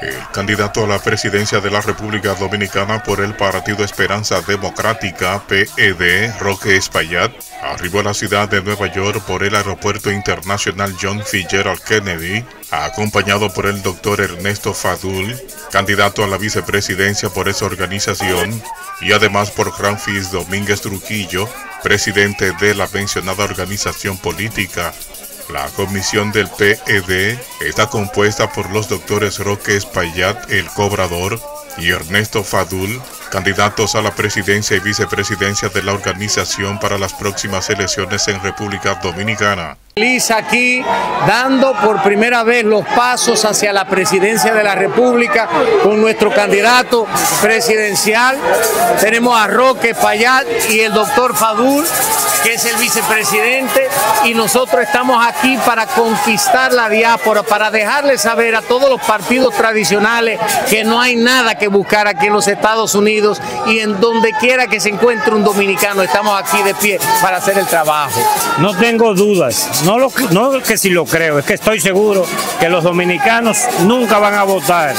El candidato a la presidencia de la República Dominicana por el Partido Esperanza Democrática, PED, Roque Espaillat, arribó a la ciudad de Nueva York por el Aeropuerto Internacional John Fitzgerald Kennedy, acompañado por el doctor Ernesto Fadul, candidato a la vicepresidencia por esa organización, y además por Francis Domínguez Trujillo, presidente de la mencionada organización política. La comisión del PED está compuesta por los doctores Roque Espaillat, el cobrador, y Ernesto Fadul, candidatos a la presidencia y vicepresidencia de la organización para las próximas elecciones en República Dominicana. Feliz aquí dando por primera vez los pasos hacia la presidencia de la República con nuestro candidato presidencial. Tenemos a Roque Payat y el doctor Fadul, que es el vicepresidente, y nosotros estamos aquí para conquistar la diáspora, para dejarle saber a todos los partidos tradicionales que no hay nada que buscar aquí en los Estados Unidos y en donde quiera que se encuentre un dominicano, estamos aquí de pie para hacer el trabajo. No tengo dudas no, lo, no que si lo creo, es que estoy seguro que los dominicanos nunca van a votar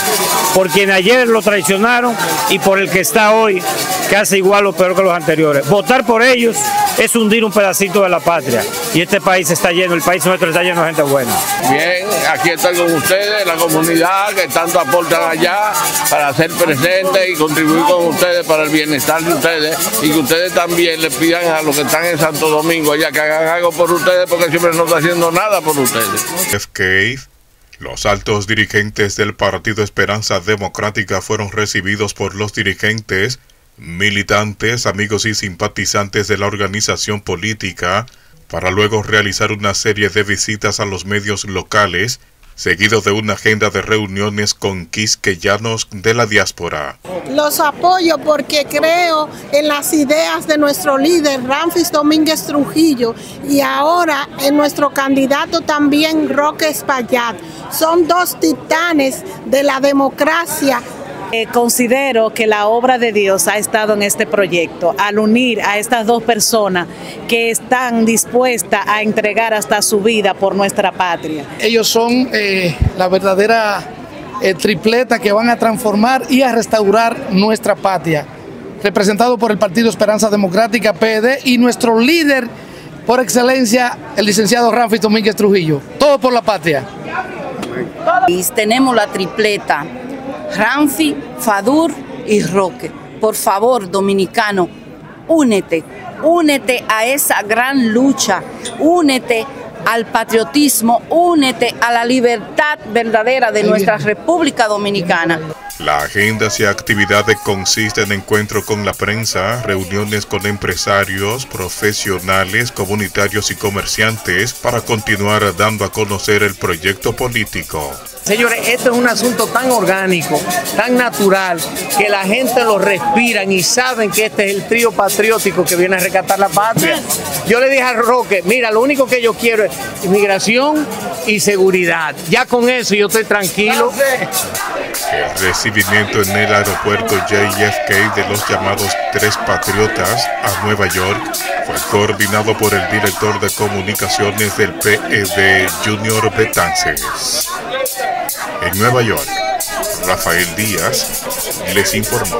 por quien ayer lo traicionaron y por el que está hoy, que hace igual o peor que los anteriores. Votar por ellos es hundir un pedacito de la patria. Y este país está lleno, el país nuestro está lleno de gente buena. Bien, aquí estoy con ustedes, la comunidad que tanto aportan allá para ser presentes y contribuir con ustedes para el bienestar de ustedes y que ustedes también le pidan a los que están en Santo Domingo allá que hagan algo por ustedes porque siempre no está haciendo nada por ustedes. Los altos dirigentes del Partido Esperanza Democrática fueron recibidos por los dirigentes militantes, amigos y simpatizantes de la organización política para luego realizar una serie de visitas a los medios locales, seguido de una agenda de reuniones con quisqueyanos de la diáspora. Los apoyo porque creo en las ideas de nuestro líder, Ramfis Domínguez Trujillo, y ahora en nuestro candidato también, Roque Espaillat. Son dos titanes de la democracia eh, considero que la obra de Dios ha estado en este proyecto al unir a estas dos personas que están dispuestas a entregar hasta su vida por nuestra patria. Ellos son eh, la verdadera eh, tripleta que van a transformar y a restaurar nuestra patria, representado por el Partido Esperanza Democrática, PD, y nuestro líder por excelencia, el licenciado Rafi Domínguez Trujillo. Todo por la patria. Y tenemos la tripleta Ramfi, Fadur y Roque. Por favor, dominicano, únete, únete a esa gran lucha, únete al patriotismo, únete a la libertad verdadera de nuestra República Dominicana. La agenda y actividades consiste en encuentro con la prensa, reuniones con empresarios, profesionales, comunitarios y comerciantes para continuar dando a conocer el proyecto político. Señores, esto es un asunto tan orgánico, tan natural, que la gente lo respira y saben que este es el trío patriótico que viene a rescatar la patria. Yo le dije a Roque, mira, lo único que yo quiero es inmigración y seguridad. Ya con eso yo estoy tranquilo. El recibimiento en el aeropuerto JFK de los llamados Tres Patriotas a Nueva York fue coordinado por el director de comunicaciones del PED, Junior Betances. En Nueva York, Rafael Díaz les informó.